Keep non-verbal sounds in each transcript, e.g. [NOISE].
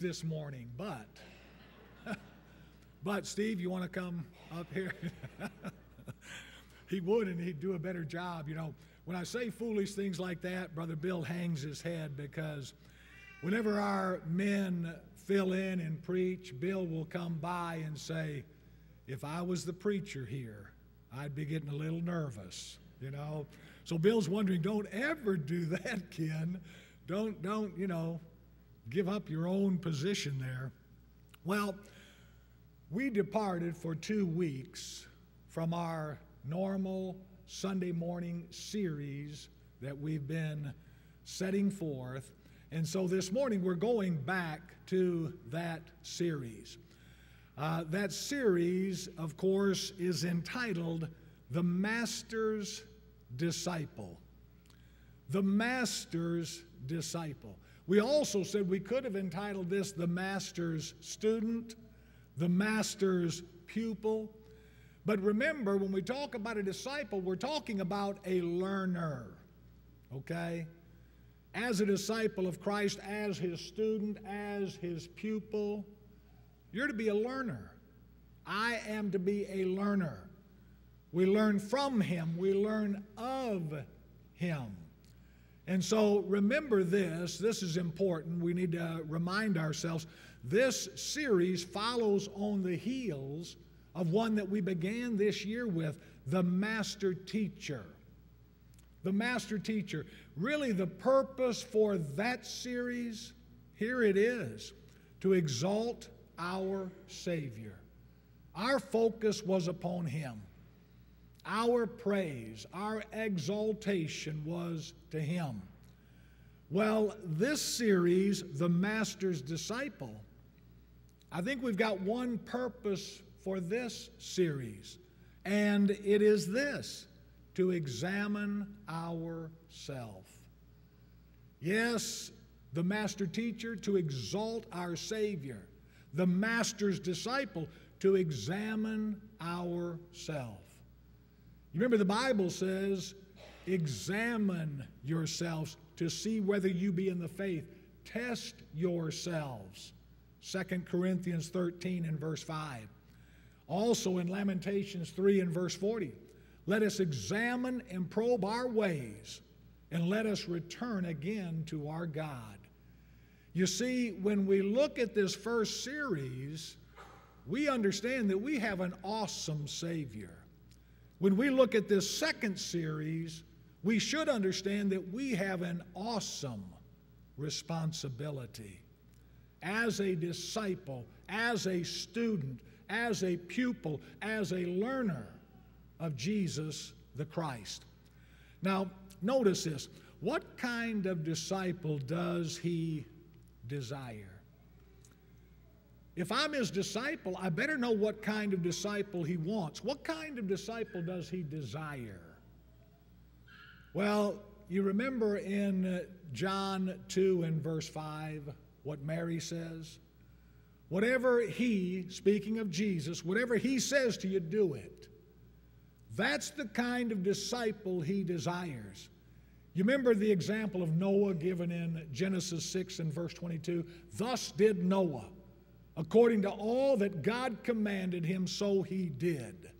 this morning, but, [LAUGHS] but Steve, you want to come up here? [LAUGHS] he would, and he'd do a better job. You know, when I say foolish things like that, Brother Bill hangs his head because whenever our men fill in and preach, Bill will come by and say, If I was the preacher here, I'd be getting a little nervous, you know. So Bill's wondering, don't ever do [LAUGHS] that, Ken. Don't, don't, you know, give up your own position there. Well, we departed for two weeks from our normal Sunday morning series that we've been setting forth. And so this morning we're going back to that series. Uh, that series, of course, is entitled The Master's Disciple. The Master's Disciple. We also said we could have entitled this The Master's Student, The Master's Pupil. But remember, when we talk about a disciple, we're talking about a learner, okay? As a disciple of Christ, as his student, as his pupil, you're to be a learner. I am to be a learner. We learn from him, we learn of him. And so remember this, this is important. We need to remind ourselves this series follows on the heels of one that we began this year with the Master Teacher. The Master Teacher. Really, the purpose for that series, here it is to exalt our Savior. Our focus was upon Him. Our praise, our exaltation was to Him. Well, this series, The Master's Disciple, I think we've got one purpose for this series, and it is this to examine ourself. Yes, the master teacher to exalt our Savior, the master's disciple to examine ourself. You remember the Bible says, examine yourselves to see whether you be in the faith. Test yourselves. 2 Corinthians 13 and verse 5. Also in Lamentations 3 and verse 40. Let us examine and probe our ways, and let us return again to our God. You see, when we look at this first series, we understand that we have an awesome Savior. When we look at this second series, we should understand that we have an awesome responsibility as a disciple, as a student, as a pupil, as a learner of Jesus the Christ. Now, notice this. What kind of disciple does he desire? If I'm his disciple, I better know what kind of disciple he wants. What kind of disciple does he desire? Well, you remember in uh, John 2 and verse 5 what Mary says? Whatever he, speaking of Jesus, whatever he says to you, do it. That's the kind of disciple he desires. You remember the example of Noah given in Genesis 6 and verse 22? Thus did Noah. According to all that God commanded him, so he did.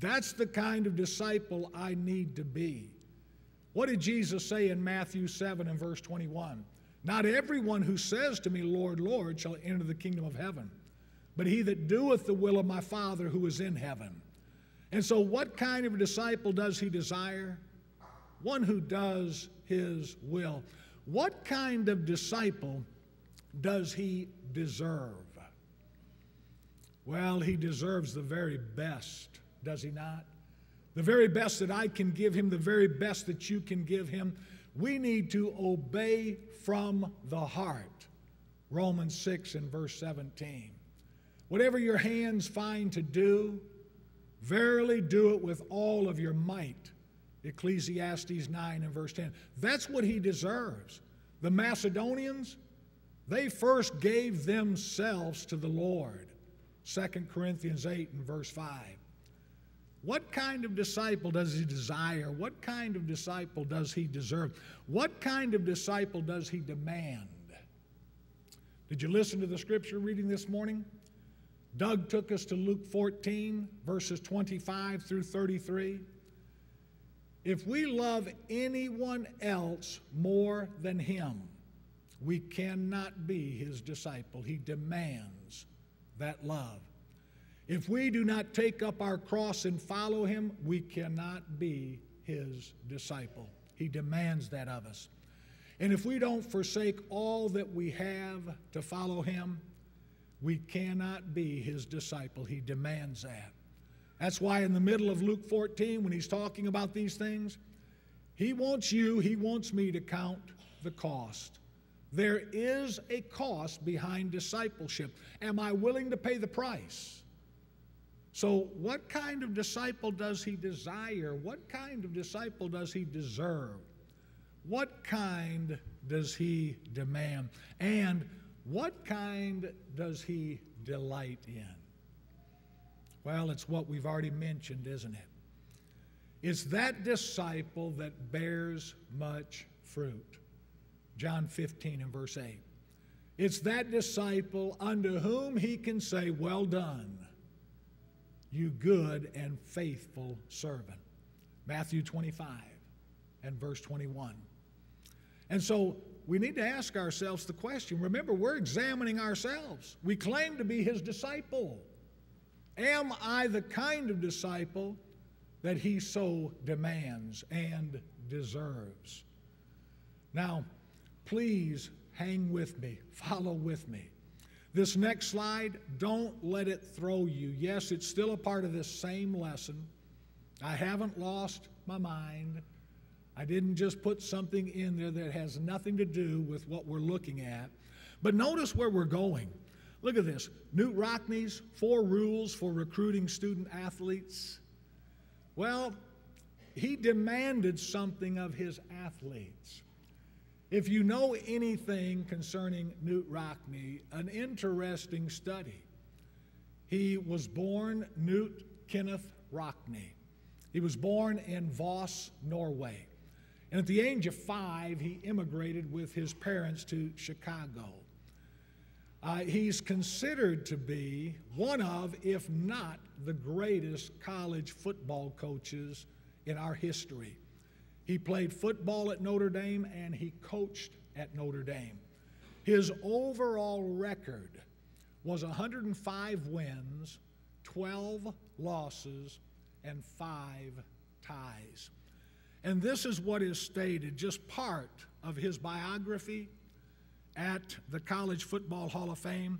That's the kind of disciple I need to be. What did Jesus say in Matthew 7 and verse 21? Not everyone who says to me, Lord, Lord, shall enter the kingdom of heaven, but he that doeth the will of my Father who is in heaven. And so, what kind of disciple does he desire? One who does his will. What kind of disciple does he deserve? Well, he deserves the very best, does he not? The very best that I can give him, the very best that you can give him. We need to obey from the heart. Romans 6 and verse 17. Whatever your hands find to do, verily do it with all of your might. Ecclesiastes 9 and verse 10. That's what he deserves. The Macedonians, they first gave themselves to the Lord. 2 Corinthians 8 and verse 5. What kind of disciple does he desire? What kind of disciple does he deserve? What kind of disciple does he demand? Did you listen to the scripture reading this morning? Doug took us to Luke 14, verses 25 through 33. If we love anyone else more than him, we cannot be his disciple. He demands that love. If we do not take up our cross and follow him, we cannot be his disciple. He demands that of us. And if we don't forsake all that we have to follow him, we cannot be his disciple. He demands that. That's why, in the middle of Luke 14, when he's talking about these things, he wants you, he wants me to count the cost. There is a cost behind discipleship. Am I willing to pay the price? So, what kind of disciple does he desire? What kind of disciple does he deserve? What kind does he demand? And what kind does he delight in? Well, it's what we've already mentioned, isn't it? It's that disciple that bears much fruit. John 15 and verse 8. It's that disciple unto whom he can say, Well done, you good and faithful servant. Matthew 25 and verse 21. And so we need to ask ourselves the question remember, we're examining ourselves. We claim to be his disciple. Am I the kind of disciple that he so demands and deserves? Now, please hang with me, follow with me. This next slide, don't let it throw you. Yes, it's still a part of this same lesson. I haven't lost my mind. I didn't just put something in there that has nothing to do with what we're looking at. But notice where we're going. Look at this Knute Rockne's Four Rules for Recruiting Student Athletes. Well, he demanded something of his athletes. If you know anything concerning Knute Rockne, an interesting study. He was born Knute Kenneth Rockne. He was born in Voss, Norway. And at the age of five, he immigrated with his parents to Chicago. Uh, he's considered to be one of, if not the greatest college football coaches in our history. He played football at Notre Dame and he coached at Notre Dame. His overall record was 105 wins, 12 losses, and five ties. And this is what is stated, just part of his biography at the College Football Hall of Fame.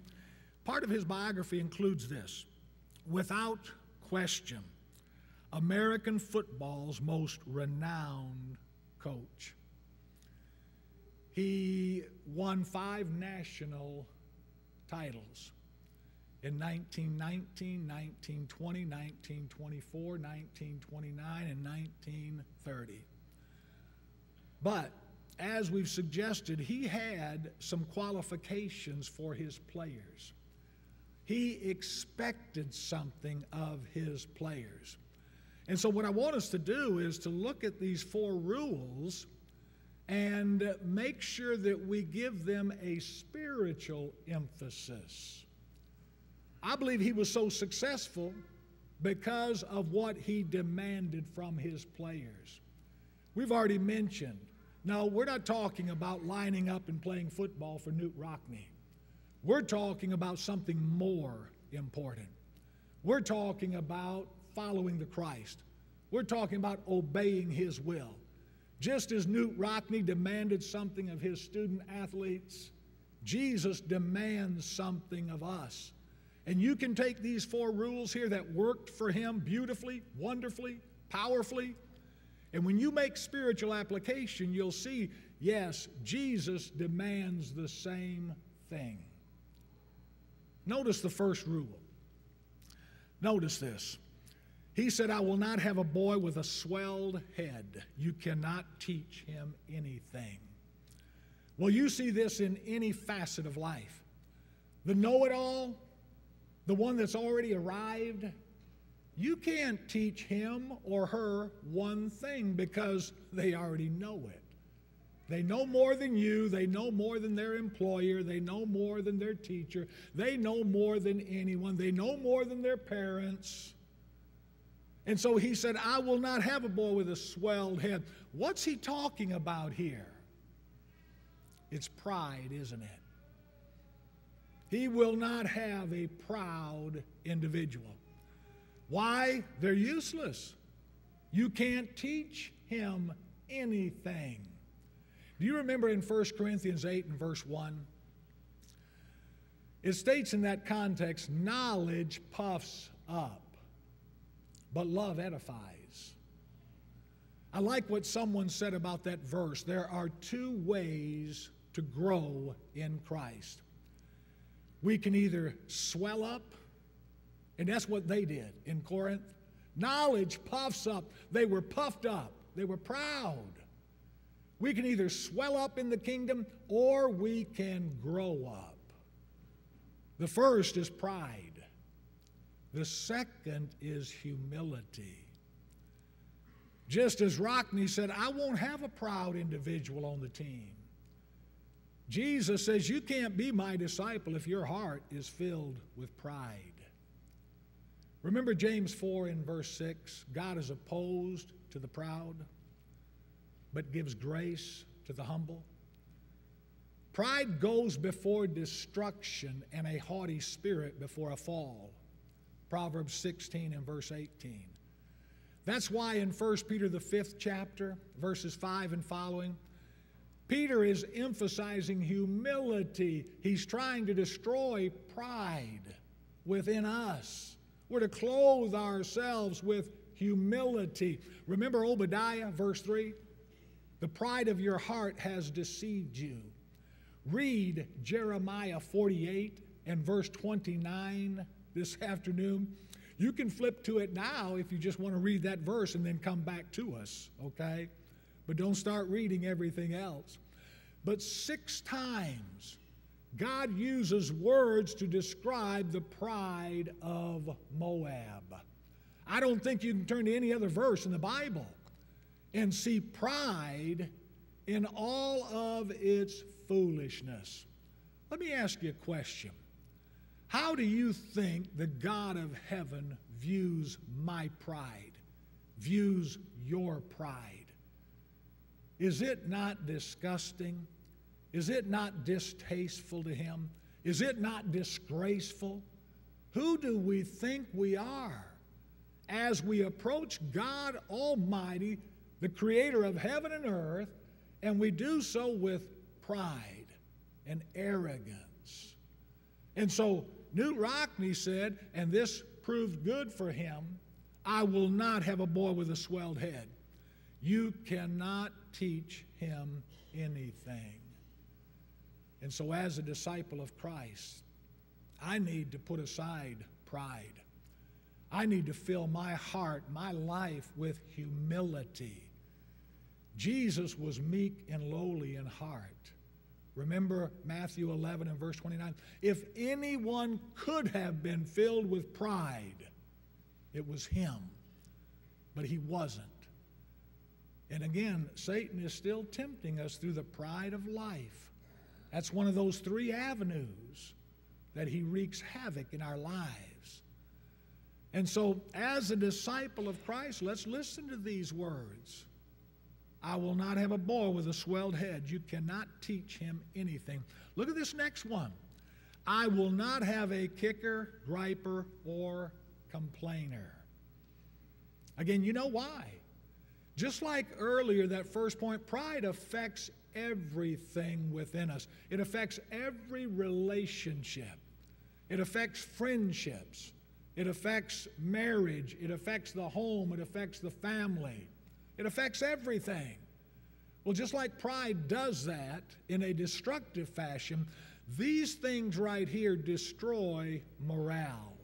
Part of his biography includes this without question, American football's most renowned coach. He won five national titles in 1919, 1920, 1924, 1929, and 1930. But as we've suggested, he had some qualifications for his players. He expected something of his players. And so, what I want us to do is to look at these four rules and make sure that we give them a spiritual emphasis. I believe he was so successful because of what he demanded from his players. We've already mentioned. Now, we're not talking about lining up and playing football for Knute Rockne. We're talking about something more important. We're talking about following the Christ. We're talking about obeying His will. Just as Knute Rockne demanded something of his student athletes, Jesus demands something of us. And you can take these four rules here that worked for him beautifully, wonderfully, powerfully. And when you make spiritual application, you'll see yes, Jesus demands the same thing. Notice the first rule. Notice this. He said, I will not have a boy with a swelled head. You cannot teach him anything. Well, you see this in any facet of life. The know it all the one that's already arrived, you can't teach him or her one thing because they already know it. They know more than you. They know more than their employer. They know more than their teacher. They know more than anyone. They know more than their parents. And so he said, I will not have a boy with a swelled head. What's he talking about here? It's pride, isn't it? He will not have a proud individual. Why? They're useless. You can't teach him anything. Do you remember in 1 Corinthians 8 and verse 1? It states in that context knowledge puffs up, but love edifies. I like what someone said about that verse. There are two ways to grow in Christ. We can either swell up, and that's what they did in Corinth. Knowledge puffs up. They were puffed up, they were proud. We can either swell up in the kingdom or we can grow up. The first is pride, the second is humility. Just as Rockne said, I won't have a proud individual on the team. Jesus says, You can't be my disciple if your heart is filled with pride. Remember James 4 in verse 6 God is opposed to the proud, but gives grace to the humble. Pride goes before destruction, and a haughty spirit before a fall. Proverbs 16 and verse 18. That's why in 1 Peter, the fifth chapter, verses 5 and following, Peter is emphasizing humility. He's trying to destroy pride within us. We're to clothe ourselves with humility. Remember Obadiah, verse 3? The pride of your heart has deceived you. Read Jeremiah 48 and verse 29 this afternoon. You can flip to it now if you just want to read that verse and then come back to us, okay? but don't start reading everything else. But six times, God uses words to describe the pride of Moab. I don't think you can turn to any other verse in the Bible and see pride in all of its foolishness. Let me ask you a question. How do you think the God of heaven views my pride, views your pride? Is it not disgusting? Is it not distasteful to him? Is it not disgraceful? Who do we think we are as we approach God Almighty, the creator of heaven and earth, and we do so with pride and arrogance? And so Knute Rockne said, and this proved good for him I will not have a boy with a swelled head. You cannot teach him anything. And so, as a disciple of Christ, I need to put aside pride. I need to fill my heart, my life with humility. Jesus was meek and lowly in heart. Remember Matthew 11 and verse 29? If anyone could have been filled with pride, it was him, but he wasn't. And again, Satan is still tempting us through the pride of life. That's one of those three avenues that he wreaks havoc in our lives. And so, as a disciple of Christ, let's listen to these words. I will not have a boy with a swelled head. You cannot teach him anything. Look at this next one. I will not have a kicker, griper, or complainer. Again, you know why? Just like earlier, that first point, pride affects everything within us. It affects every relationship. It affects friendships. It affects marriage. It affects the home. It affects the family. It affects everything. Well, just like pride does that in a destructive fashion, these things right here destroy morale.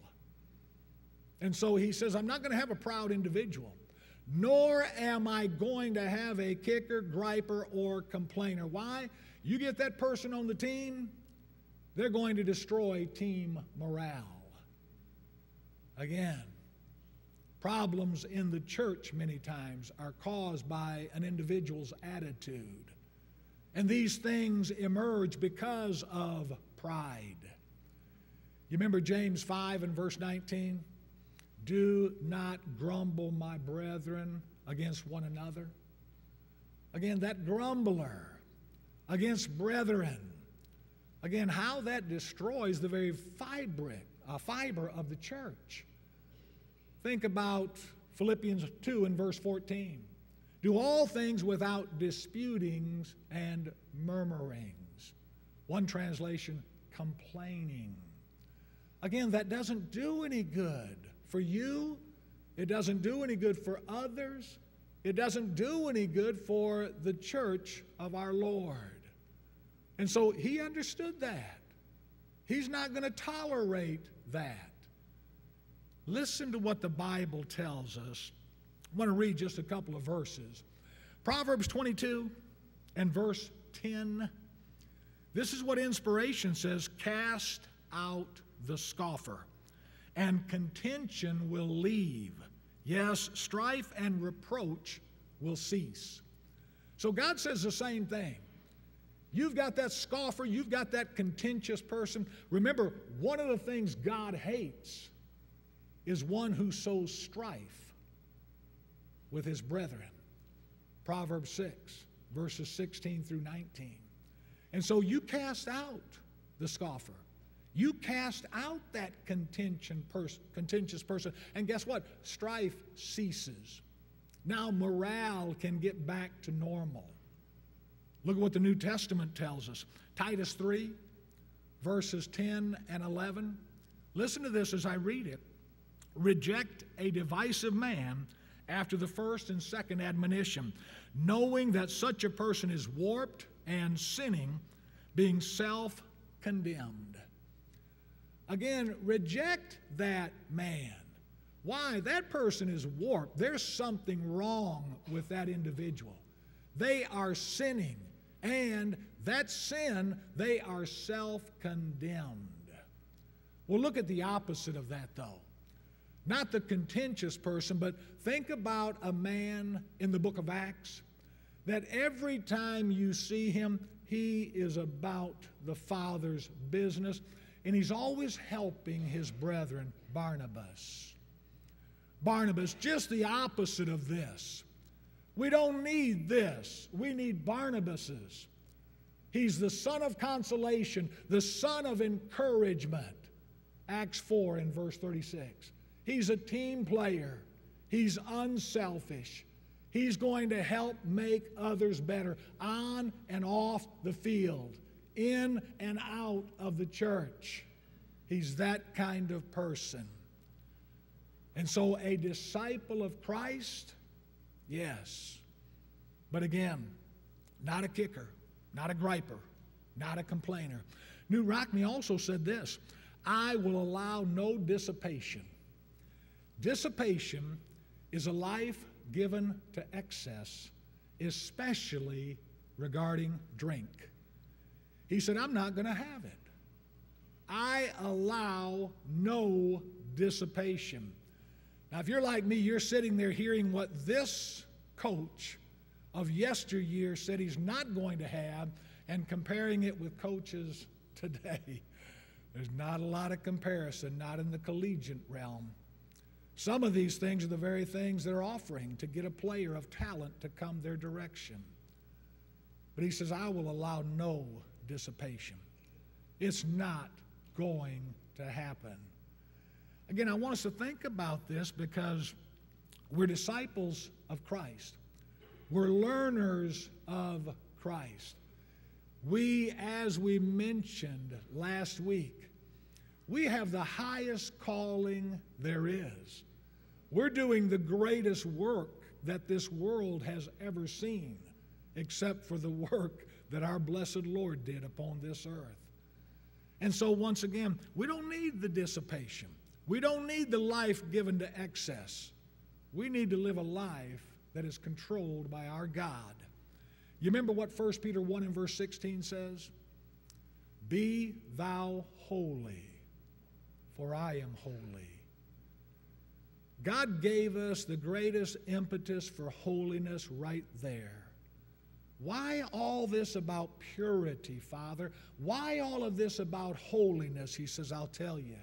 And so he says, I'm not going to have a proud individual nor am I going to have a kicker, griper, or complainer. Why? You get that person on the team, they're going to destroy team morale. Again, problems in the church many times are caused by an individual's attitude. And these things emerge because of pride. You remember James 5 and verse 19? Do not grumble, my brethren, against one another. Again, that grumbler against brethren. Again, how that destroys the very fiber, uh, fiber of the church. Think about Philippians 2 and verse 14. Do all things without disputings and murmurings. One translation, complaining. Again, that doesn't do any good for you. It doesn't do any good for others. It doesn't do any good for the church of our Lord. And so he understood that. He's not going to tolerate that. Listen to what the Bible tells us. I want to read just a couple of verses. Proverbs 22 and verse 10. This is what inspiration says cast out the scoffer, and contention will leave. Yes, strife and reproach will cease. So God says the same thing. You've got that scoffer, you've got that contentious person. Remember, one of the things God hates is one who sows strife with his brethren. Proverbs 6, verses 16 through 19. And so you cast out the scoffer. You cast out that pers- contentious person, and guess what? Strife ceases. Now morale can get back to normal. Look at what the New Testament tells us Titus 3, verses 10 and 11. Listen to this as I read it. Reject a divisive man after the first and second admonition, knowing that such a person is warped and sinning, being self condemned. Again, reject that man. Why? That person is warped. There's something wrong with that individual. They are sinning, and that sin, they are self condemned. Well, look at the opposite of that, though. Not the contentious person, but think about a man in the book of Acts that every time you see him, he is about the Father's business, and he's always helping his brethren, Barnabas. Barnabas, just the opposite of this. We don't need this, we need Barnabas's. He's the son of consolation, the son of encouragement. Acts 4 and verse 36. He's a team player. He's unselfish. He's going to help make others better on and off the field, in and out of the church. He's that kind of person. And so, a disciple of Christ, yes. But again, not a kicker, not a griper, not a complainer. Knute Rockne also said this I will allow no dissipation. Dissipation is a life given to excess, especially regarding drink. He said, I'm not going to have it. I allow no dissipation. Now, if you're like me, you're sitting there hearing what this coach of yesteryear said he's not going to have and comparing it with coaches [LAUGHS] today. There's not a lot of comparison, not in the collegiate realm. Some of these things are the very things they're offering to get a player of talent to come their direction. But he says, I will allow no dissipation. It's not going to happen. Again, I want us to think about this because we're disciples of Christ. We're learners of Christ. We, as we mentioned last week, we have the highest calling there is. We're doing the greatest work that this world has ever seen, except for the work that our blessed Lord did upon this earth. And so, once again, we don't need the dissipation. We don't need the life given to excess. We need to live a life that is controlled by our God. You remember what 1 Peter 1 and verse 16 says? Be thou holy, for I am holy. God gave us the greatest impetus for holiness right there. Why all this about purity, Father? Why all of this about holiness? He says, I'll tell you.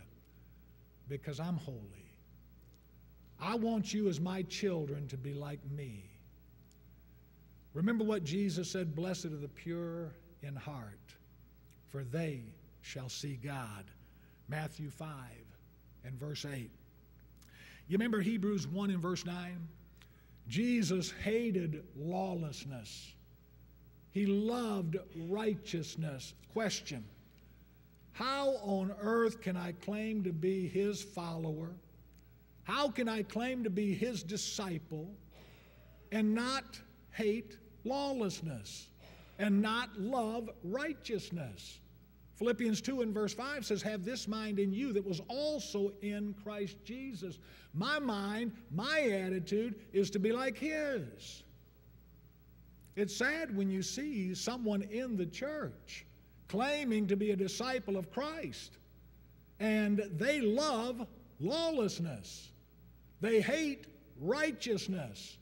Because I'm holy. I want you as my children to be like me. Remember what Jesus said Blessed are the pure in heart, for they shall see God. Matthew 5 and verse 8. You remember Hebrews 1 and verse 9? Jesus hated lawlessness. He loved righteousness. Question How on earth can I claim to be his follower? How can I claim to be his disciple and not hate lawlessness and not love righteousness? Philippians 2 and verse 5 says, Have this mind in you that was also in Christ Jesus. My mind, my attitude is to be like His. It's sad when you see someone in the church claiming to be a disciple of Christ and they love lawlessness. They hate righteousness.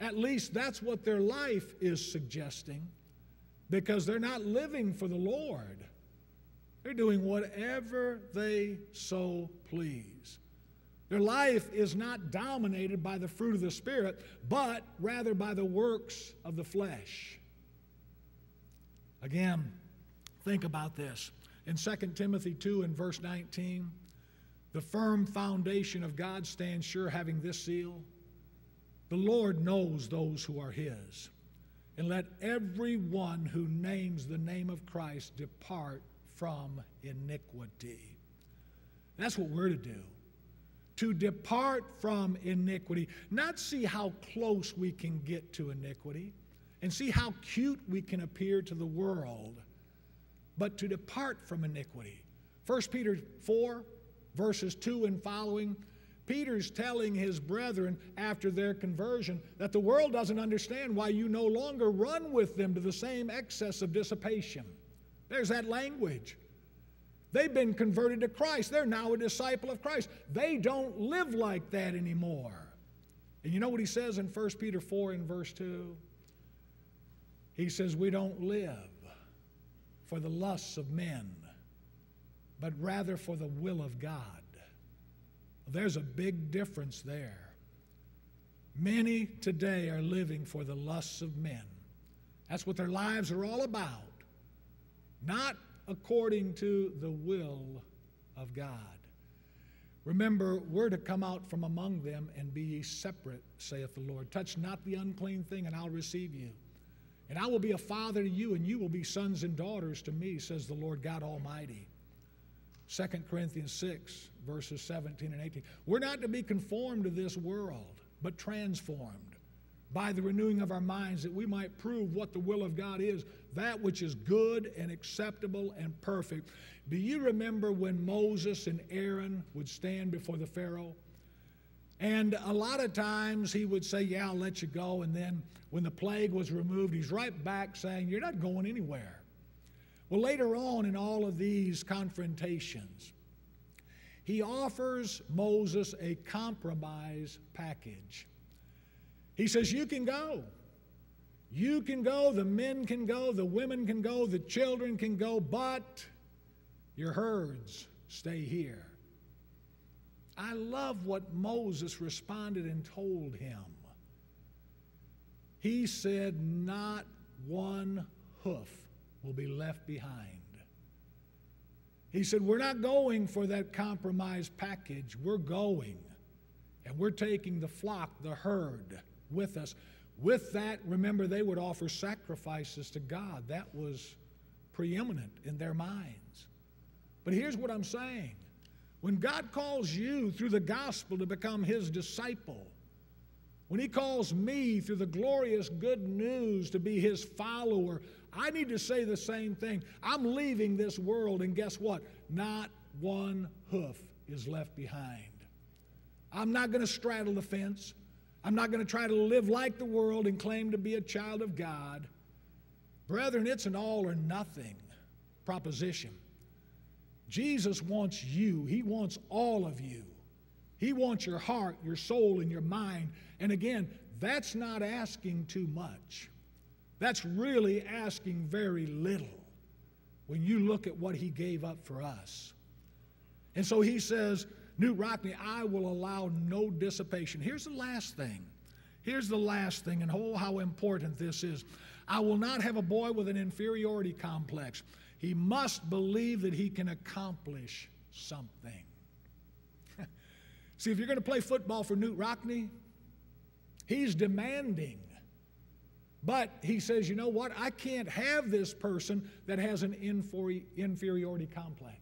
At least that's what their life is suggesting because they're not living for the Lord. They're doing whatever they so please. Their life is not dominated by the fruit of the Spirit, but rather by the works of the flesh. Again, think about this. In 2 Timothy 2 and verse 19, the firm foundation of God stands sure, having this seal The Lord knows those who are His. And let everyone who names the name of Christ depart from iniquity. That's what we're to do to depart from iniquity, not see how close we can get to iniquity and see how cute we can appear to the world, but to depart from iniquity. 1 Peter 4, verses 2 and following, Peter's telling his brethren after their conversion that the world doesn't understand why you no longer run with them to the same excess of dissipation. There's that language. They've been converted to Christ. They're now a disciple of Christ. They don't live like that anymore. And you know what he says in 1 Peter 4 in verse 2? He says, We don't live for the lusts of men, but rather for the will of God. There's a big difference there. Many today are living for the lusts of men. That's what their lives are all about. Not according to the will of God. Remember, we're to come out from among them and be ye separate, saith the Lord. Touch not the unclean thing, and I'll receive you. And I will be a father to you, and you will be sons and daughters to me, says the Lord God Almighty. 2 Corinthians 6, verses 17 and 18. We're not to be conformed to this world, but transformed by the renewing of our minds, that we might prove what the will of God is, that which is good and acceptable and perfect. Do you remember when Moses and Aaron would stand before the Pharaoh? And a lot of times he would say, Yeah, I'll let you go. And then when the plague was removed, he's right back saying, You're not going anywhere. Well, later on in all of these confrontations, he offers Moses a compromise package. He says, You can go. You can go, the men can go, the women can go, the children can go, but your herds stay here. I love what Moses responded and told him. He said, Not one hoof will be left behind. He said, We're not going for that compromise package. We're going, and we're taking the flock, the herd with us. With that, remember, they would offer sacrifices to God. That was preeminent in their minds. But here's what I'm saying when God calls you through the gospel to become his disciple, when he calls me through the glorious good news to be his follower, I need to say the same thing. I'm leaving this world, and guess what? Not one hoof is left behind. I'm not going to straddle the fence. I'm not going to try to live like the world and claim to be a child of God. Brethren, it's an all or nothing proposition. Jesus wants you, He wants all of you. He wants your heart, your soul, and your mind. And again, that's not asking too much. That's really asking very little when you look at what he gave up for us. And so he says, Knute Rockne, I will allow no dissipation. Here's the last thing. Here's the last thing, and oh, how important this is. I will not have a boy with an inferiority complex. He must believe that he can accomplish something. [LAUGHS] See, if you're going to play football for Knute Rockne, he's demanding. But he says, you know what? I can't have this person that has an inferiority complex.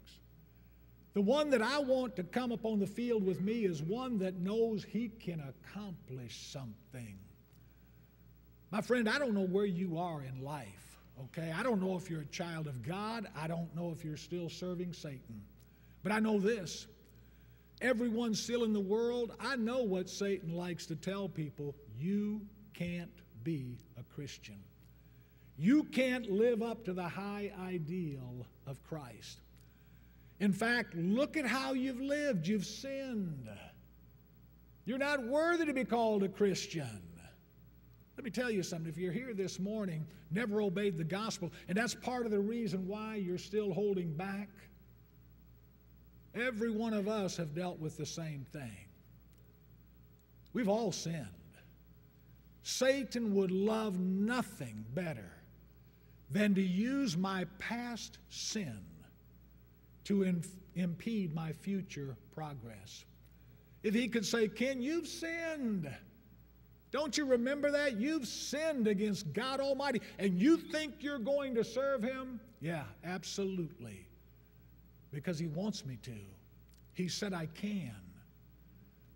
The one that I want to come upon the field with me is one that knows he can accomplish something. My friend, I don't know where you are in life, okay? I don't know if you're a child of God. I don't know if you're still serving Satan. But I know this everyone still in the world, I know what Satan likes to tell people you can't be a Christian. You can't live up to the high ideal of Christ. In fact, look at how you've lived. You've sinned. You're not worthy to be called a Christian. Let me tell you something. If you're here this morning, never obeyed the gospel, and that's part of the reason why you're still holding back, every one of us have dealt with the same thing. We've all sinned. Satan would love nothing better than to use my past sin to impede my future progress. If he could say, Ken, you've sinned. Don't you remember that? You've sinned against God Almighty and you think you're going to serve Him? Yeah, absolutely. Because He wants me to. He said, I can.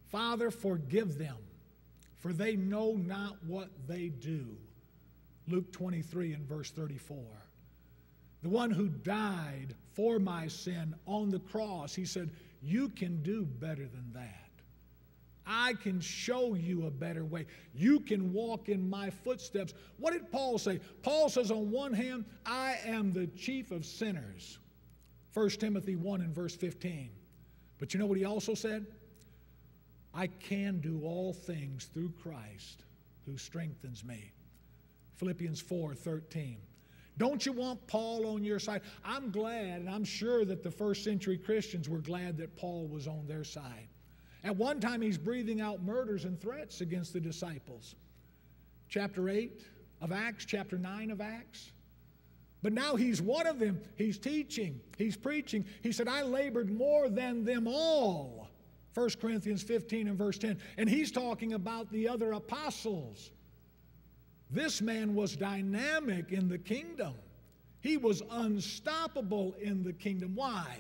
Father, forgive them, for they know not what they do. Luke 23 and verse 34 the one who died for my sin on the cross, he said, You can do better than that. I can show you a better way. You can walk in my footsteps. What did Paul say? Paul says, on one hand, I am the chief of sinners. 1 Timothy 1 and verse 15. But you know what he also said? I can do all things through Christ who strengthens me. Philippians 4 13. Don't you want Paul on your side? I'm glad, and I'm sure that the first century Christians were glad that Paul was on their side. At one time, he's breathing out murders and threats against the disciples. Chapter 8 of Acts, chapter 9 of Acts. But now he's one of them. He's teaching, he's preaching. He said, I labored more than them all. 1 Corinthians 15 and verse 10. And he's talking about the other apostles. This man was dynamic in the kingdom. He was unstoppable in the kingdom. Why?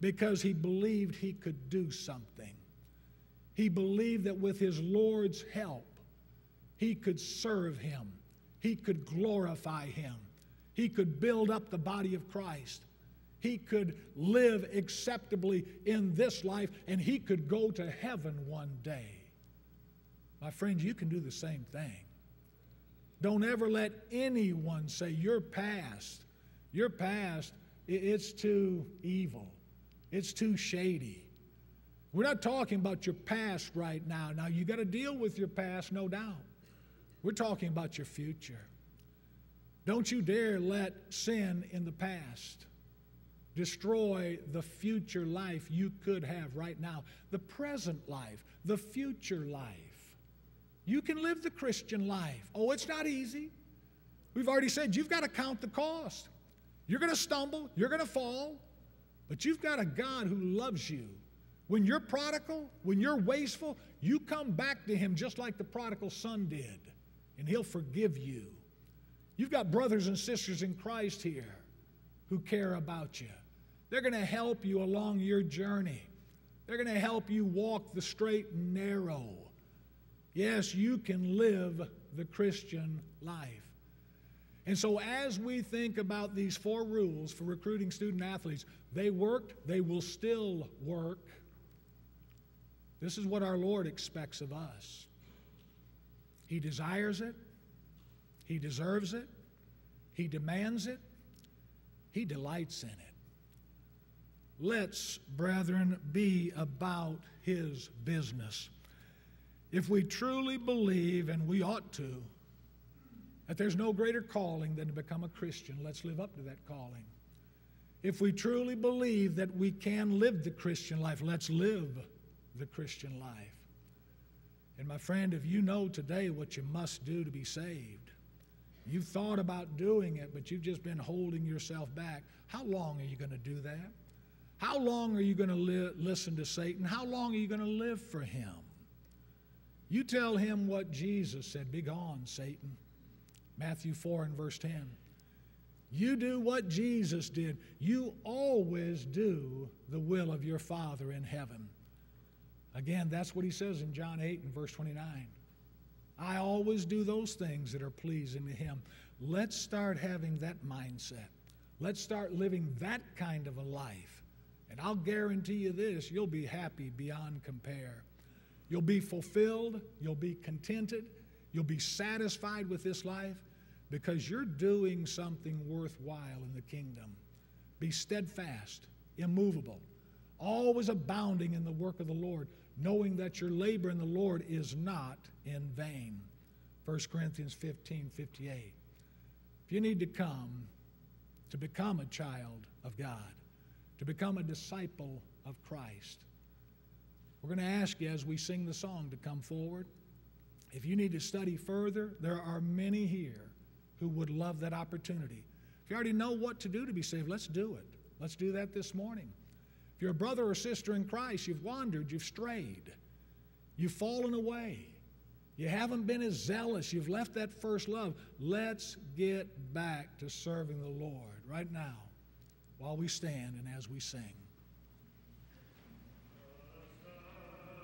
Because he believed he could do something. He believed that with his Lord's help, he could serve him, he could glorify him, he could build up the body of Christ. He could live acceptably in this life and he could go to heaven one day. My friends, you can do the same thing. Don't ever let anyone say your past, your past, it's too evil, it's too shady. We're not talking about your past right now. Now, you got to deal with your past, no doubt. We're talking about your future. Don't you dare let sin in the past destroy the future life you could have right now, the present life, the future life. You can live the Christian life. Oh, it's not easy. We've already said you've got to count the cost. You're going to stumble, you're going to fall, but you've got a God who loves you. When you're prodigal, when you're wasteful, you come back to Him just like the prodigal son did, and He'll forgive you. You've got brothers and sisters in Christ here who care about you. They're going to help you along your journey. They're going to help you walk the straight and narrow. Yes, you can live the Christian life. And so, as we think about these four rules for recruiting student athletes, they worked, they will still work. This is what our Lord expects of us. He desires it, He deserves it, He demands it, He delights in it. Let's, brethren, be about His business. If we truly believe, and we ought to, that there's no greater calling than to become a Christian. Let's live up to that calling. If we truly believe that we can live the Christian life, let's live the Christian life. And my friend, if you know today what you must do to be saved, you've thought about doing it, but you've just been holding yourself back, how long are you going to do that? How long are you going to li- listen to Satan? How long are you going to live for him? You tell him what Jesus said Be gone, Satan. Matthew 4 and verse 10. You do what Jesus did. You always do the will of your Father in heaven. Again, that's what he says in John 8 and verse 29. I always do those things that are pleasing to him. Let's start having that mindset. Let's start living that kind of a life. And I'll guarantee you this you'll be happy beyond compare. You'll be fulfilled, you'll be contented, you'll be satisfied with this life because you're doing something worthwhile in the kingdom. Be steadfast, immovable, always abounding in the work of the Lord, knowing that your labor in the Lord is not in vain. 1 Corinthians 15 58. If you need to come to become a child of God, to become a disciple of Christ, we're going to ask you as we sing the song to come forward. If you need to study further, there are many here who would love that opportunity. If you already know what to do to be saved, let's do it. Let's do that this morning. If you're a brother or sister in Christ, you've wandered, you've strayed, you've fallen away, you haven't been as zealous, you've left that first love, let's get back to serving the Lord right now while we stand and as we sing.